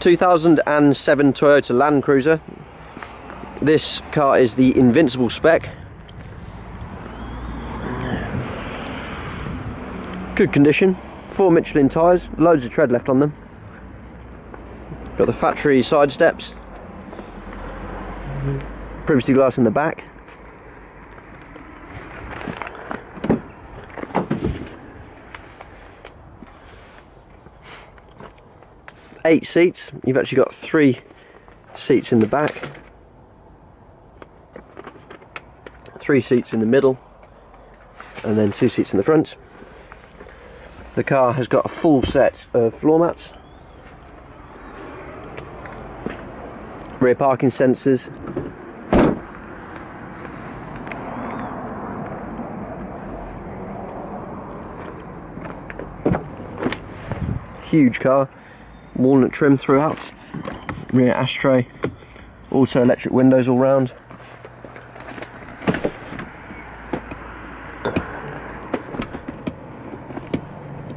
2007 Toyota Land Cruiser. This car is the Invincible spec. Good condition, four Michelin tyres, loads of tread left on them. Got the factory side steps, privacy glass in the back. Eight seats, you've actually got three seats in the back, three seats in the middle, and then two seats in the front. The car has got a full set of floor mats, rear parking sensors, huge car, walnut trim throughout, rear ashtray, also electric windows all round.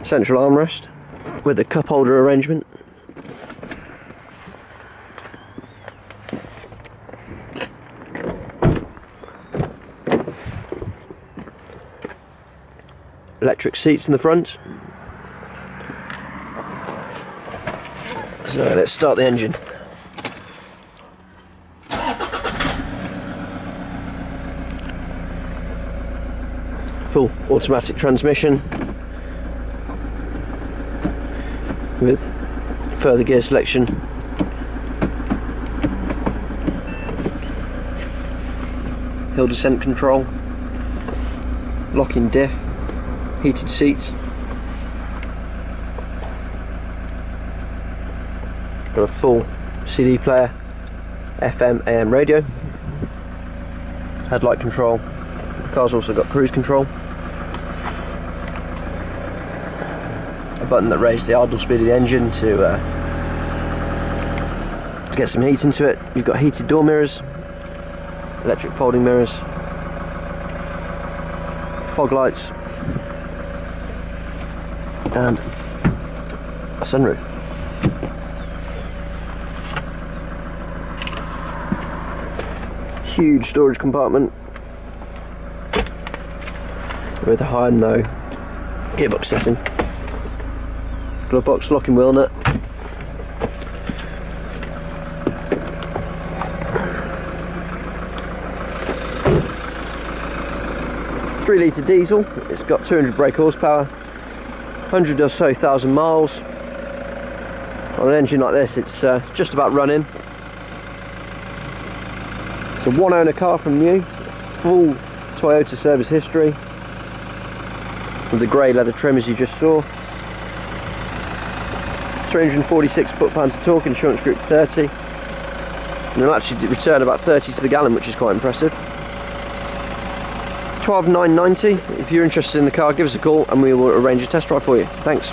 Central armrest with a cup holder arrangement. Electric seats in the front. So let's start the engine. Full automatic transmission with further gear selection. Hill descent control, locking diff, heated seats. Got a full CD player, FM, AM radio, headlight control. The car's also got cruise control. a button that raises the idle speed of the engine to uh, get some heat into it. You've got heated door mirrors, electric folding mirrors, fog lights, and a sunroof. Huge storage compartment with a high and low gearbox setting glove box locking wheel nut. Three litre diesel, it's got 200 brake horsepower, 100 or so thousand miles. On an engine like this, it's uh, just about running. It's a one owner car from new, full Toyota service history, with the grey leather trim as you just saw. 346 foot-pounds of torque, insurance group 30. And it'll actually return about 30 to the gallon, which is quite impressive. 12,990. If you're interested in the car, give us a call and we will arrange a test drive for you. Thanks.